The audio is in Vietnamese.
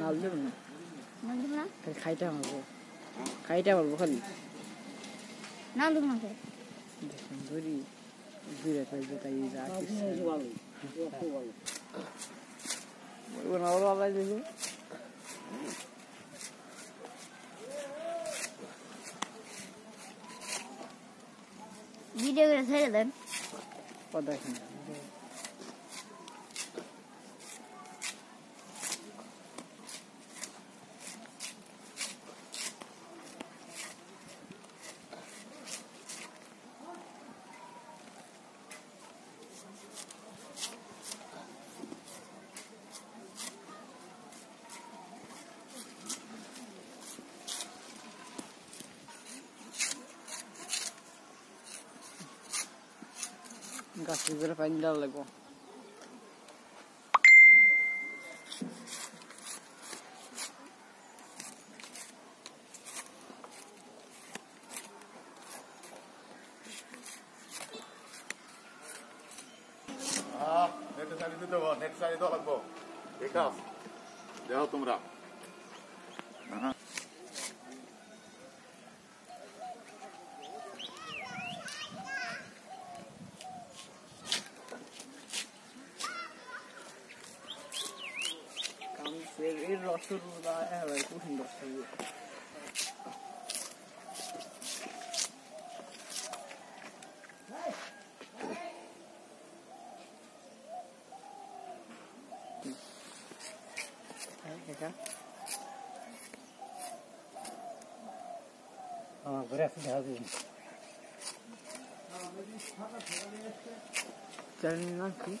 নাল দেব না। নাল দিব না? খালি খাইতে পারব খাইতে পারব খালি। নাল দিব না দেখুন ধরি। দূরে থাকবে তাই যা বলব না ওরা আলাই দেবে ভিডিও করে ছেড়ে দেন। ও দেখেন। Enggak, falan ilerle go. Ah, nete sali do devo, nete sali do lagbo. Ekas. Deho tumra. Segi Rasulullah eller kuhin Rasulullah. हाँ ग्राफ दिखा दूँ चलना ठीक